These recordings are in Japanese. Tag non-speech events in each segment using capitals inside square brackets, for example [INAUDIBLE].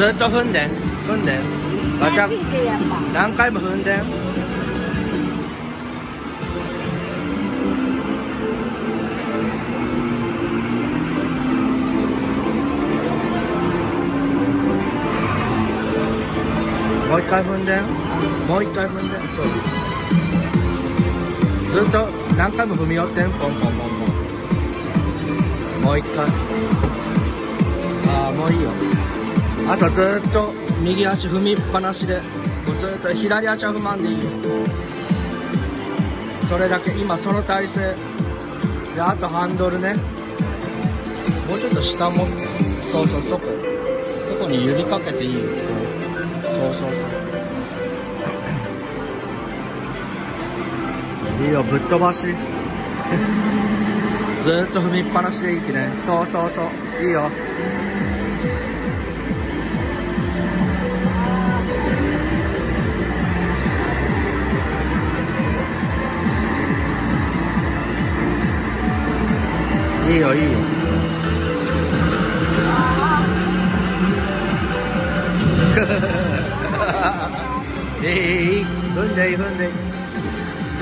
ずっと踏んでん。踏んでん。ガチャ。何回も踏んでん。もう一回踏んでん。もう一回踏んでん。そう。ずっと何回も踏み寄ってん。ポンポンポンポン。もう一回。ああもういいよあとずっと右足踏みっぱなしでもうずっと左足は踏まんでいい。よそれだけ今その体勢であとハンドルね。もうちょっと下もそうそうそこそこに揺りかけていい。よそうそうそう。いいよぶっ飛ばし。[LAUGHS] ずーっと踏みっぱなしでいいきね。そうそうそう。いいよいいよいいよ。いい [LAUGHS] いい踏んでいい踏んでいい。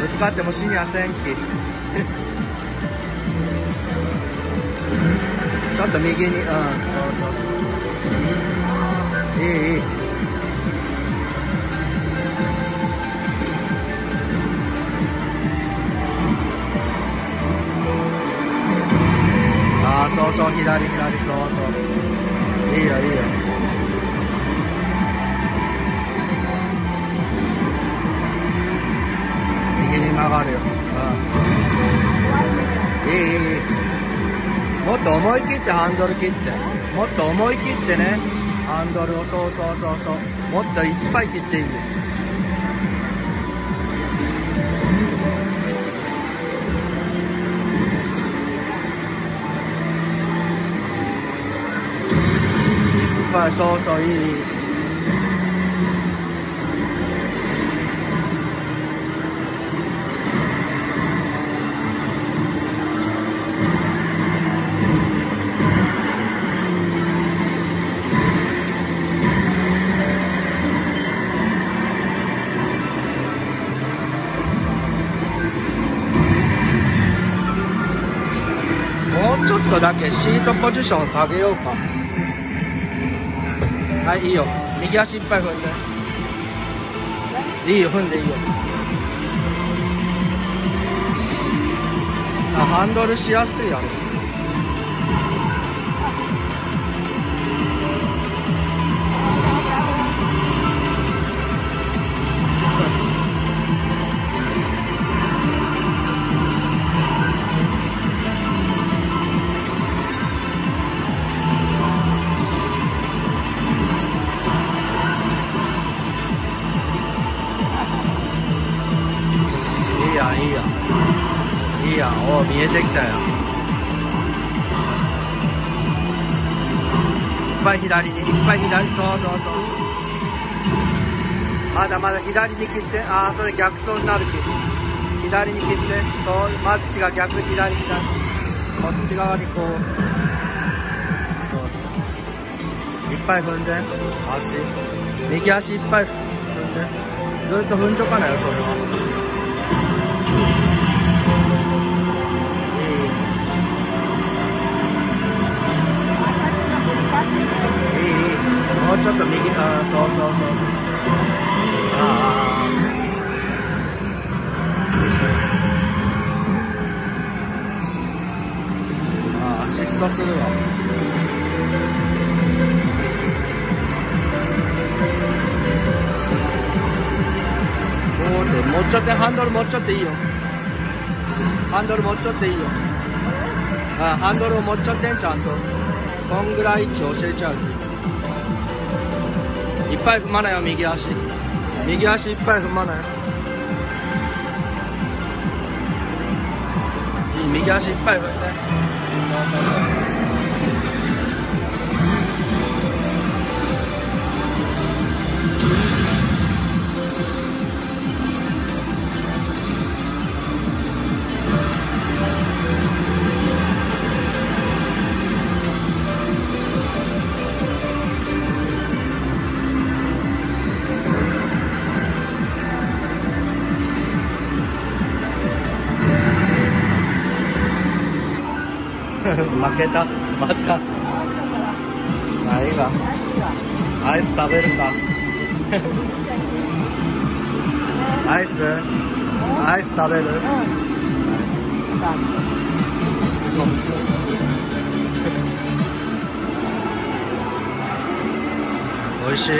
ぶつかっても死にはせんき。[LAUGHS] ちょっと右にうんそうそうそう。いいいい。左左そうそういいよいいよ。右に曲がるよ、うん、いいいいいい。もっと思い切ってハンドル切って。もっと思い切ってね。ハンドルをそうそうそうそう。もっといっぱい切っていいんです。いっぱいそうそういいいい。もうちょっとだけシートポジション下げようか。はいいいよ。右足いっぱい踏んで。いいよ踏んでいいよ。あハンドルしやすいやろんいいやんおう見えてきたよ。いっぱい左にいっぱい左そうそうそう。まだまだ左に切ってああそれ逆走になるき左に切ってそうまず違う逆左左こっち側にこう。そうそういっぱい踏んで足。右足いっぱい踏んで。ずっと踏んちょかないよそれは。ちょっと右あそうそうそう。あああアシストするわ。こうで持っちゃってハンドル持っちゃっていいよ。ハンドル持っちゃっていいよ。あハンドルを持っちゃってちゃんと。こんぐらい位置教えちゃう。いっぱい踏まないよ右足。右足いっぱい踏まない？右足いっぱい踏んで負けた。また。あいいわ。アイス食べるか。アイス？アイス食べる？美味しい？